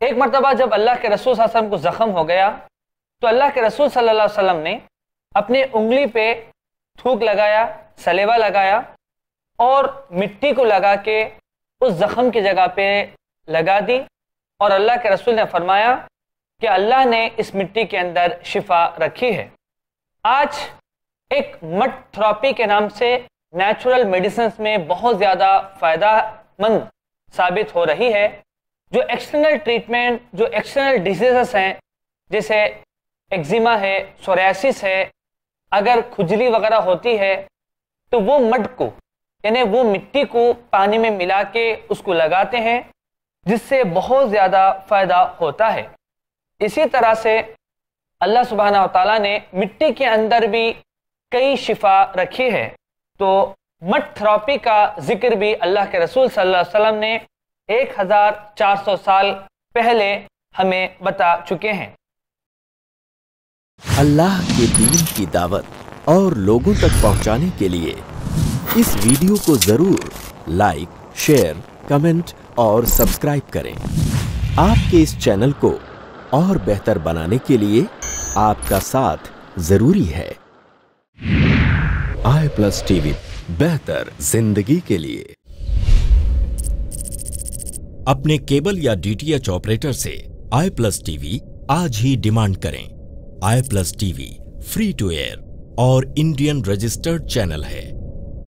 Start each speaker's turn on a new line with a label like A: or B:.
A: ایک مرتبہ جب اللہ کے رسول صلی اللہ علیہ وسلم کو زخم ہو گیا، تو اللہ کے رسول صلی اللہ علیہ وسلم نے اپنی انگلی پہ تھوک لگایا سلیوا لگایا اور مٹی کو لگا کے اس زخم کی جگہ پہ لگا دی اور اللہ کے رسول نے فرمایا کہ اللہ نے اس مٹی کے اندر شفا رکھی ہے۔ آج ایک مٹ تھراپی کے نام سے نیچرل میڈیسنس میں بہت زیادہ فائدہ مند ثابت ہو رہی ہے۔ جو ایکسٹرنل ٹریٹمنٹ جو ایکسٹرنل ڈیزیزز ہیں، جیسے ایگزیما ہے سوریاسس ہے، اگر کھجلی وغیرہ ہوتی ہے، تو وہ مڈ کو یعنی وہ مٹی کو پانی میں ملا کے اس کو لگاتے ہیں، جس سے بہت زیادہ فائدہ ہوتا ہے۔ اسی طرح سے اللہ سبحانہ و تعالیٰ نے مٹی کے اندر بھی کئی شفا رکھی ہے۔ تو مٹ تھراپی کا ذکر بھی اللہ کے رسول صلی اللہ علیہ وسلم نے ایک ہزار چار سو سال پہلے ہمیں بتا چکے ہیں۔
B: اللہ کے دین کی دعوت اور لوگوں تک پہنچانے کے لیے اس ویڈیو کو ضرور لائک، شیئر، کمنٹ اور سبسکرائب کریں۔ آپ کے اس چینل کو اور بہتر بنانے کے لیے آپ کا ساتھ ضروری ہے۔ آئی پلس ٹی وی، بہتر زندگی کے لیے۔ اپنے کیبل یا ڈی ٹی ایچ آپریٹر سے آئی پلس ٹی وی آج ہی ڈیمانڈ کریں۔ I plus T V free to air اور انڈین رجسٹرڈ چینل ہے۔